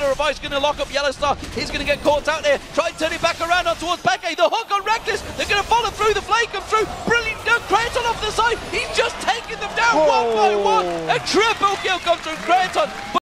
Pillar of is going to lock up Yellowstar. He's going to get caught out there. Try and turn it back around on towards Peke. The hook on Rekkles. They're going to follow through. The flame come through. Brilliant done. Creaton off the side. He's just taking them down one by one. A triple kill comes through Creaton.